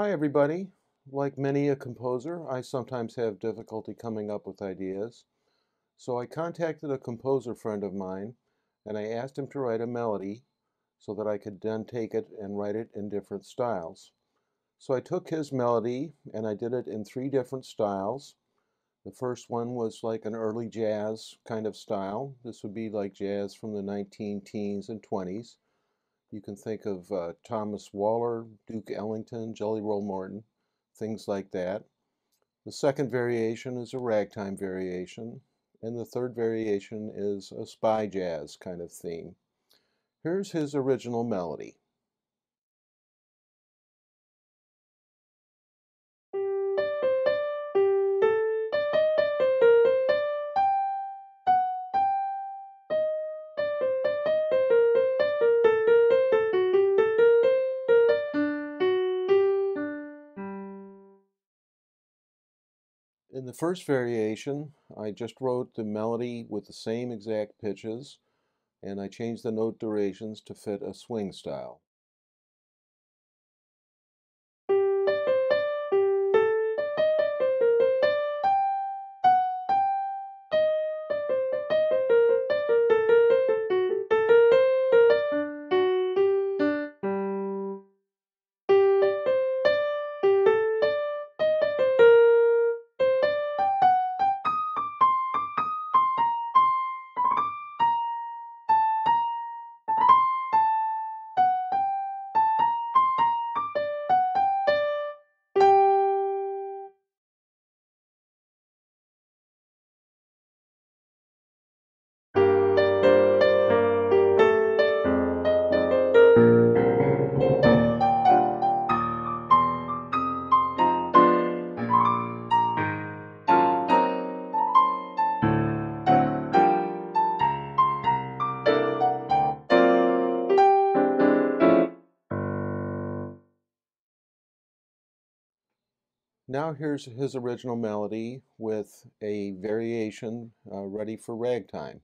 Hi everybody. Like many a composer, I sometimes have difficulty coming up with ideas. So I contacted a composer friend of mine and I asked him to write a melody so that I could then take it and write it in different styles. So I took his melody and I did it in three different styles. The first one was like an early jazz kind of style. This would be like jazz from the 19 teens and 20s. You can think of uh, Thomas Waller, Duke Ellington, Jelly Roll Morton, things like that. The second variation is a ragtime variation, and the third variation is a spy jazz kind of theme. Here's his original melody. First variation, I just wrote the melody with the same exact pitches, and I changed the note durations to fit a swing style. Now here's his original melody with a variation uh, ready for ragtime.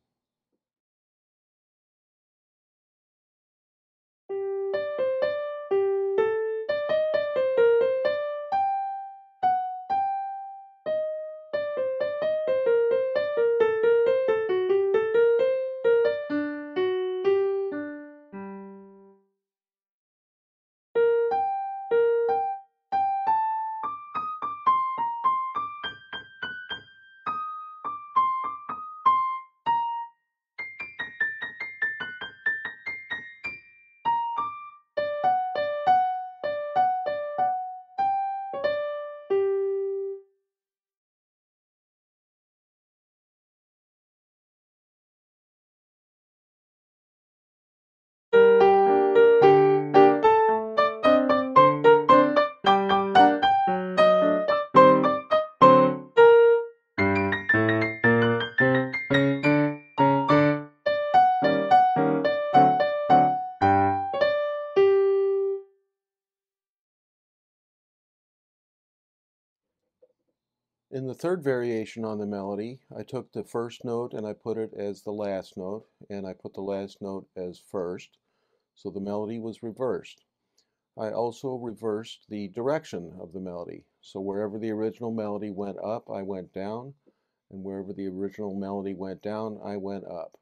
The third variation on the melody, I took the first note and I put it as the last note, and I put the last note as first, so the melody was reversed. I also reversed the direction of the melody, so wherever the original melody went up, I went down, and wherever the original melody went down, I went up.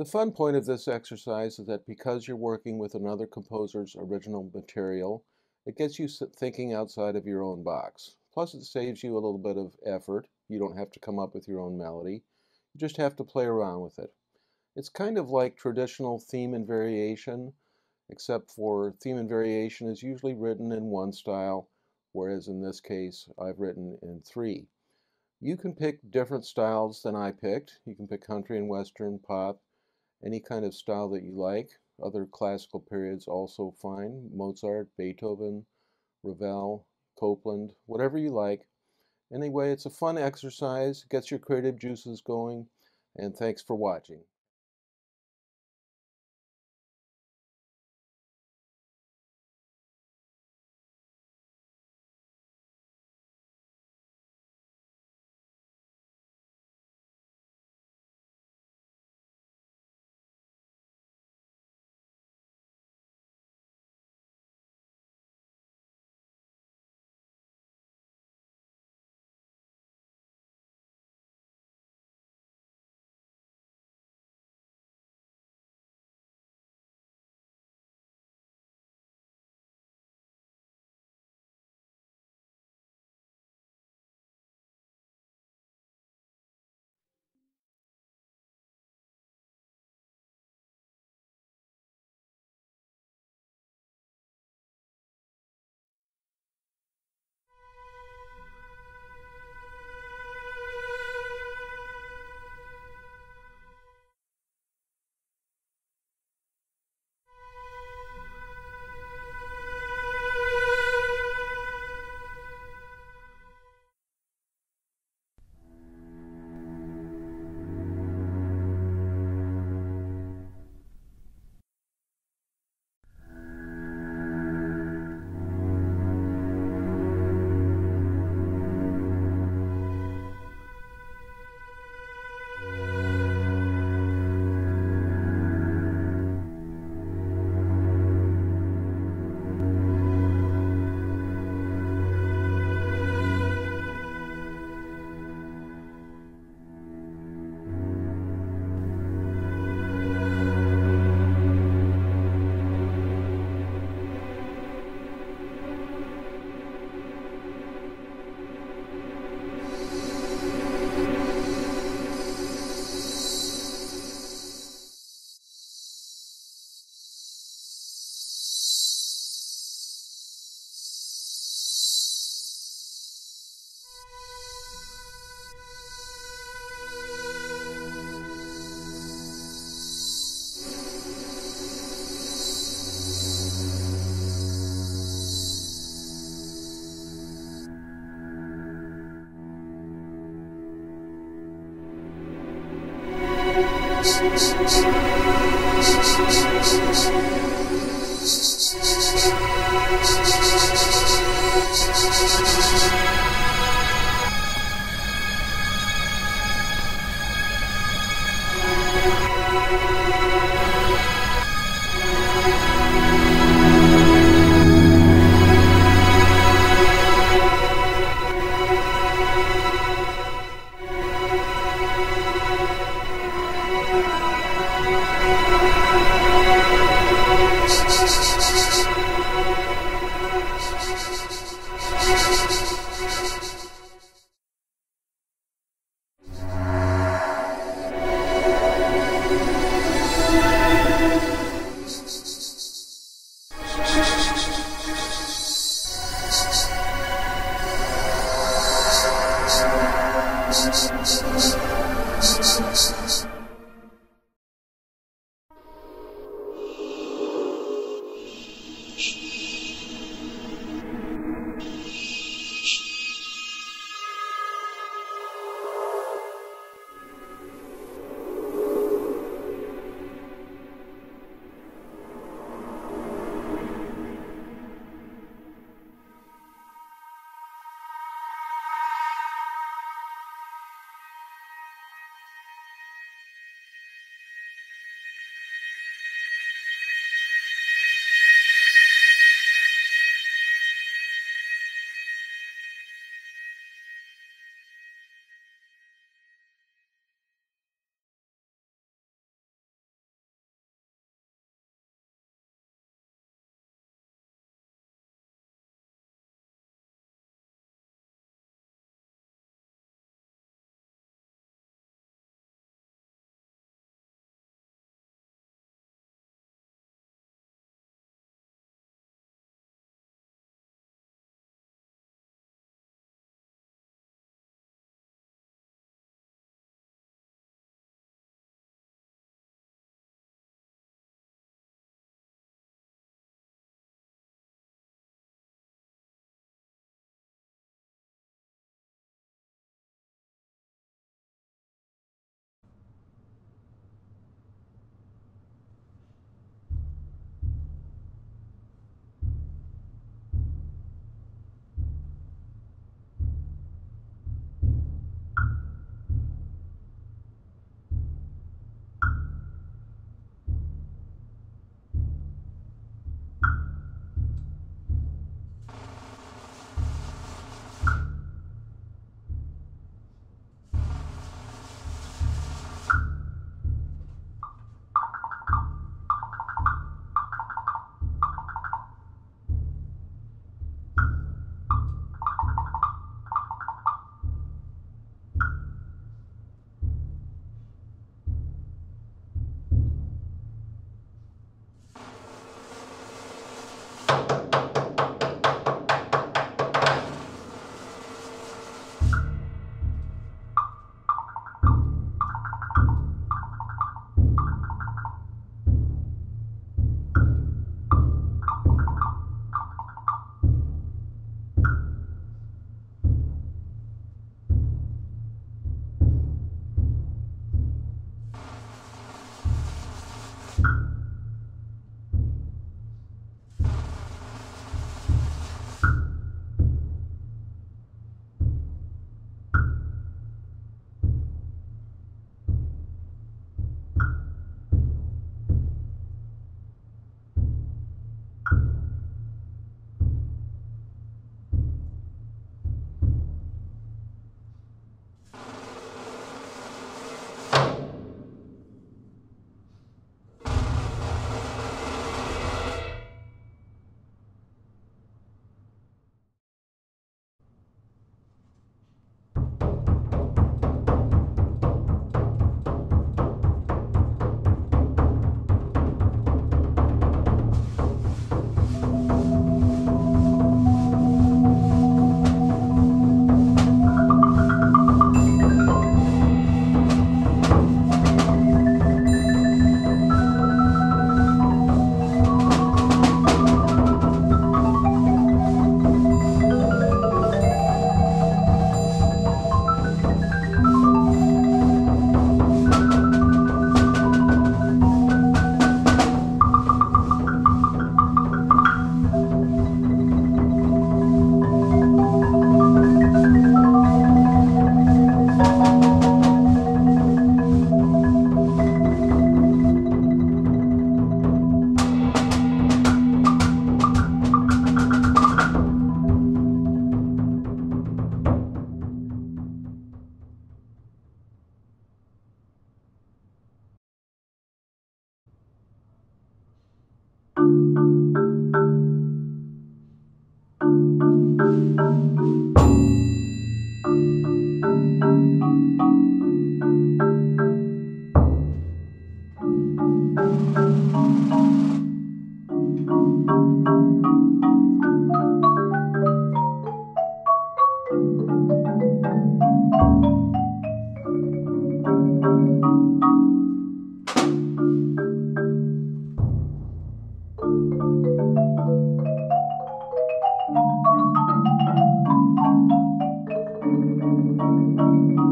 The fun point of this exercise is that because you're working with another composer's original material, it gets you thinking outside of your own box. Plus it saves you a little bit of effort. You don't have to come up with your own melody. You just have to play around with it. It's kind of like traditional theme and variation, except for theme and variation is usually written in one style, whereas in this case I've written in three. You can pick different styles than I picked. You can pick country and western, pop, any kind of style that you like. Other classical periods also fine. Mozart, Beethoven, Ravel, Copland, whatever you like. Anyway, it's a fun exercise, gets your creative juices going, and thanks for watching. Thanks.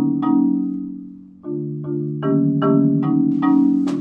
thank you